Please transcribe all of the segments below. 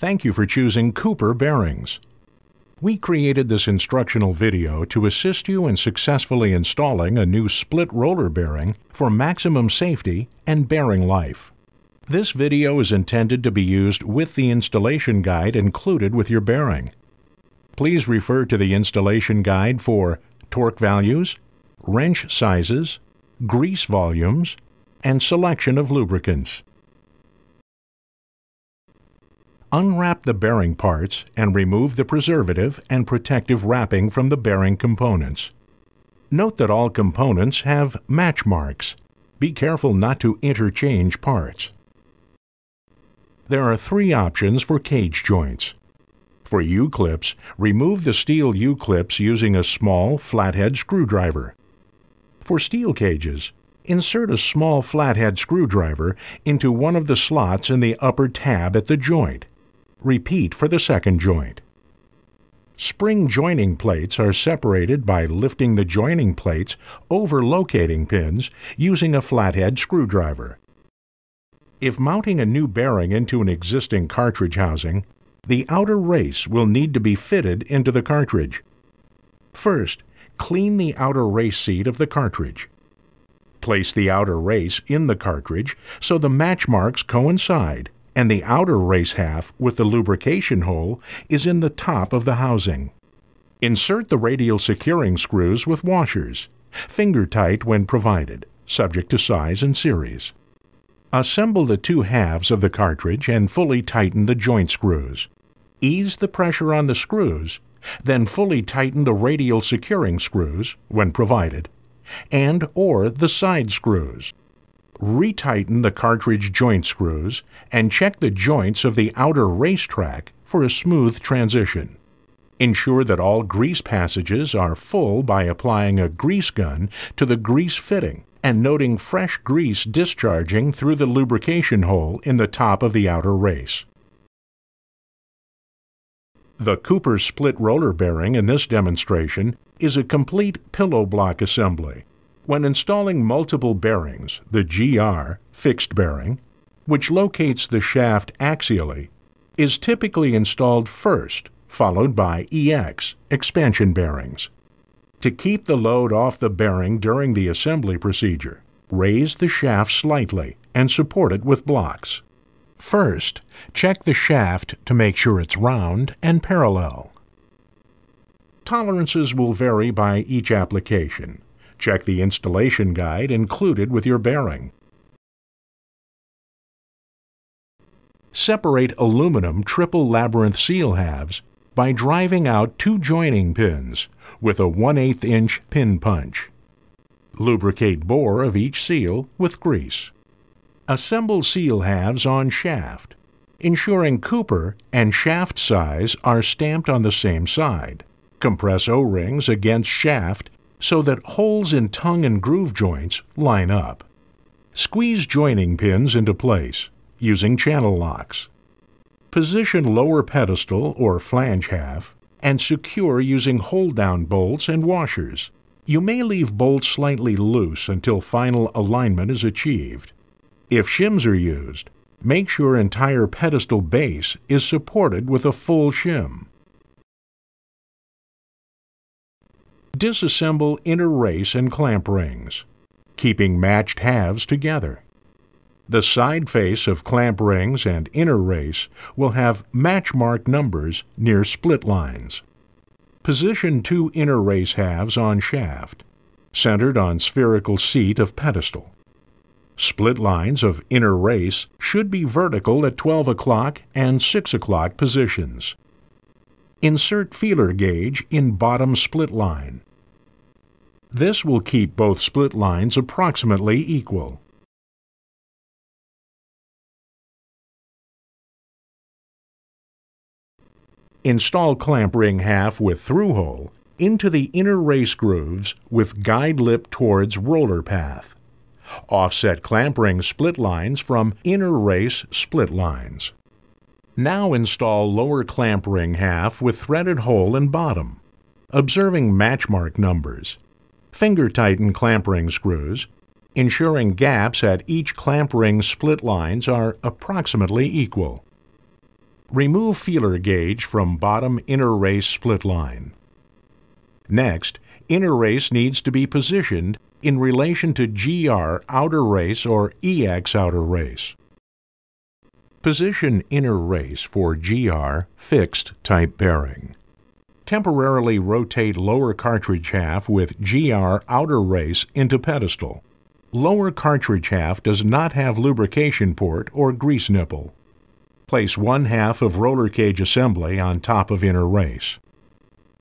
Thank you for choosing Cooper Bearings. We created this instructional video to assist you in successfully installing a new split roller bearing for maximum safety and bearing life. This video is intended to be used with the installation guide included with your bearing. Please refer to the installation guide for torque values, wrench sizes, grease volumes, and selection of lubricants. Unwrap the bearing parts and remove the preservative and protective wrapping from the bearing components. Note that all components have match marks. Be careful not to interchange parts. There are three options for cage joints. For U-clips, remove the steel U-clips using a small flathead screwdriver. For steel cages, insert a small flathead screwdriver into one of the slots in the upper tab at the joint. Repeat for the second joint. Spring joining plates are separated by lifting the joining plates over locating pins using a flathead screwdriver. If mounting a new bearing into an existing cartridge housing, the outer race will need to be fitted into the cartridge. First, clean the outer race seat of the cartridge. Place the outer race in the cartridge so the match marks coincide and the outer race half with the lubrication hole is in the top of the housing. Insert the radial securing screws with washers, finger tight when provided, subject to size and series. Assemble the two halves of the cartridge and fully tighten the joint screws. Ease the pressure on the screws, then fully tighten the radial securing screws, when provided, and or the side screws retighten the cartridge joint screws, and check the joints of the outer racetrack for a smooth transition. Ensure that all grease passages are full by applying a grease gun to the grease fitting and noting fresh grease discharging through the lubrication hole in the top of the outer race. The Cooper split roller bearing in this demonstration is a complete pillow block assembly when installing multiple bearings, the GR fixed bearing, which locates the shaft axially, is typically installed first, followed by EX expansion bearings. To keep the load off the bearing during the assembly procedure, raise the shaft slightly and support it with blocks. First, check the shaft to make sure it's round and parallel. Tolerances will vary by each application, Check the installation guide included with your bearing. Separate aluminum triple labyrinth seal halves by driving out two joining pins with a 1 8 inch pin punch. Lubricate bore of each seal with grease. Assemble seal halves on shaft, ensuring Cooper and shaft size are stamped on the same side. Compress O-rings against shaft so that holes in tongue and groove joints line up. Squeeze joining pins into place using channel locks. Position lower pedestal or flange half and secure using hold-down bolts and washers. You may leave bolts slightly loose until final alignment is achieved. If shims are used, make sure entire pedestal base is supported with a full shim. Disassemble inner race and clamp rings, keeping matched halves together. The side face of clamp rings and inner race will have match mark numbers near split lines. Position two inner race halves on shaft, centered on spherical seat of pedestal. Split lines of inner race should be vertical at 12 o'clock and 6 o'clock positions. Insert feeler gauge in bottom split line. This will keep both split lines approximately equal. Install clamp ring half with through hole into the inner race grooves with guide lip towards roller path. Offset clamp ring split lines from inner race split lines. Now install lower clamp ring half with threaded hole in bottom, observing match mark numbers. Finger tighten clamp ring screws, ensuring gaps at each clamp ring split lines are approximately equal. Remove feeler gauge from bottom inner race split line. Next, inner race needs to be positioned in relation to GR outer race or EX outer race. Position inner race for GR fixed type bearing. Temporarily rotate lower cartridge half with GR outer race into pedestal. Lower cartridge half does not have lubrication port or grease nipple. Place one half of roller cage assembly on top of inner race.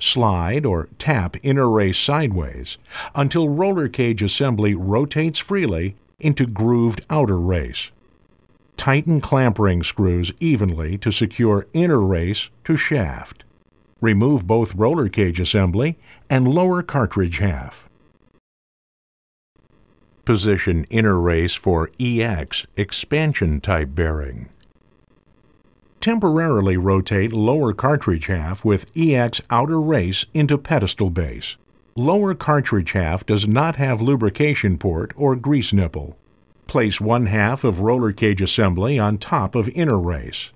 Slide or tap inner race sideways until roller cage assembly rotates freely into grooved outer race. Tighten clamp ring screws evenly to secure inner race to shaft. Remove both roller cage assembly and lower cartridge half. Position inner race for EX expansion type bearing. Temporarily rotate lower cartridge half with EX outer race into pedestal base. Lower cartridge half does not have lubrication port or grease nipple. Place one half of roller cage assembly on top of inner race.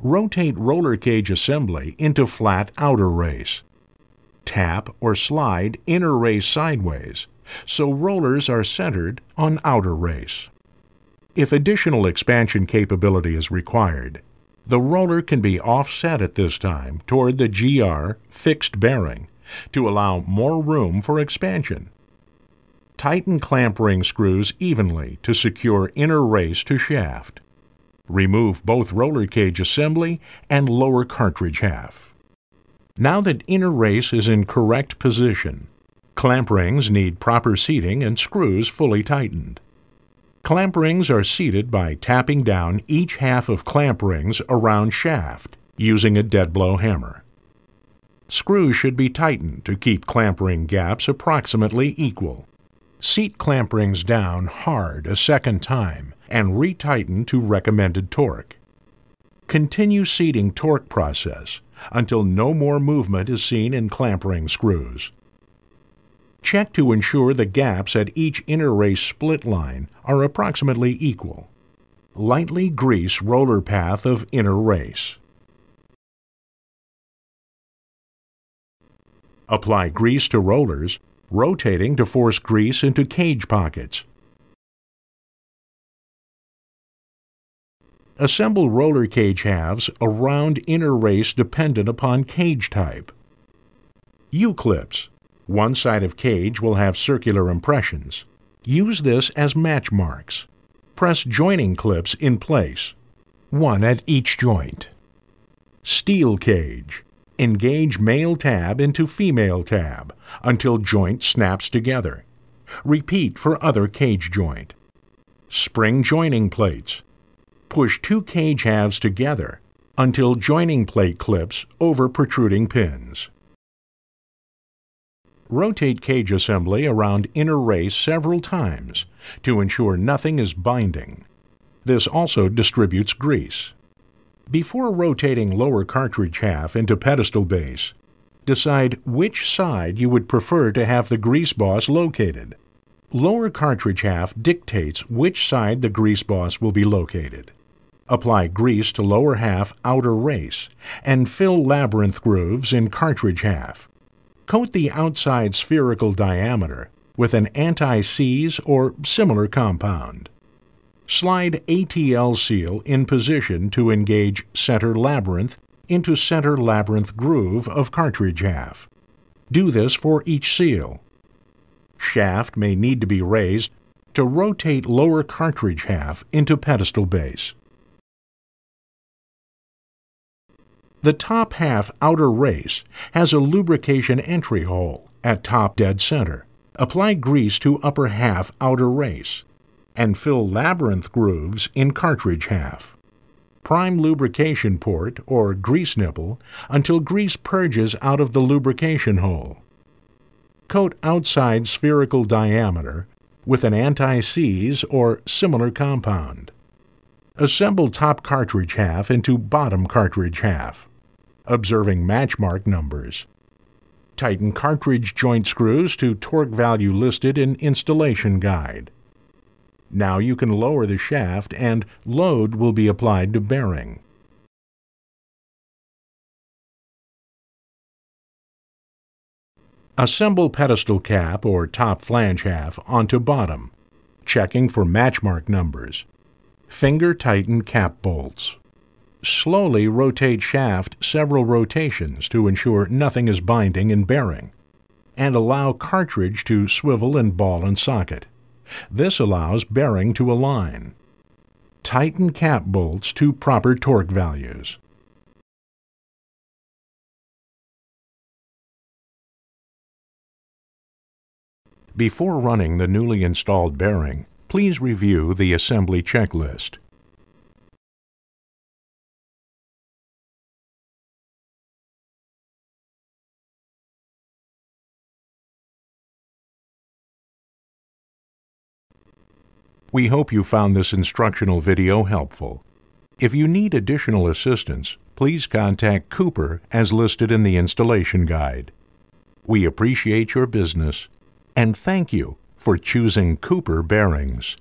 Rotate roller cage assembly into flat outer race. Tap or slide inner race sideways so rollers are centered on outer race. If additional expansion capability is required, the roller can be offset at this time toward the GR fixed bearing to allow more room for expansion. Tighten clamp ring screws evenly to secure inner race to shaft. Remove both roller cage assembly and lower cartridge half. Now that inner race is in correct position, clamp rings need proper seating and screws fully tightened. Clamp rings are seated by tapping down each half of clamp rings around shaft using a dead blow hammer. Screws should be tightened to keep clamp ring gaps approximately equal. Seat clamp rings down hard a second time and retighten to recommended torque. Continue seating torque process until no more movement is seen in clamp ring screws. Check to ensure the gaps at each inner race split line are approximately equal. Lightly grease roller path of inner race. Apply grease to rollers, rotating to force grease into cage pockets. Assemble roller cage halves around inner race dependent upon cage type. U-clips one side of cage will have circular impressions. Use this as match marks. Press joining clips in place, one at each joint. Steel cage. Engage male tab into female tab until joint snaps together. Repeat for other cage joint. Spring joining plates. Push two cage halves together until joining plate clips over protruding pins. Rotate cage assembly around inner race several times to ensure nothing is binding. This also distributes grease. Before rotating lower cartridge half into pedestal base, decide which side you would prefer to have the grease boss located. Lower cartridge half dictates which side the grease boss will be located. Apply grease to lower half outer race and fill labyrinth grooves in cartridge half. Coat the outside spherical diameter with an anti-seize or similar compound. Slide ATL seal in position to engage center labyrinth into center labyrinth groove of cartridge half. Do this for each seal. Shaft may need to be raised to rotate lower cartridge half into pedestal base. The top half outer race has a lubrication entry hole at top dead center. Apply grease to upper half outer race and fill labyrinth grooves in cartridge half. Prime lubrication port or grease nipple until grease purges out of the lubrication hole. Coat outside spherical diameter with an anti-seize or similar compound. Assemble top cartridge half into bottom cartridge half observing matchmark numbers. Tighten cartridge joint screws to torque value listed in installation guide. Now you can lower the shaft and load will be applied to bearing. Assemble pedestal cap or top flange half onto bottom, checking for matchmark numbers. Finger tighten cap bolts. Slowly rotate shaft several rotations to ensure nothing is binding and bearing, and allow cartridge to swivel in ball and socket. This allows bearing to align. Tighten cap bolts to proper torque values. Before running the newly installed bearing, please review the assembly checklist. We hope you found this instructional video helpful. If you need additional assistance, please contact Cooper as listed in the installation guide. We appreciate your business and thank you for choosing Cooper Bearings.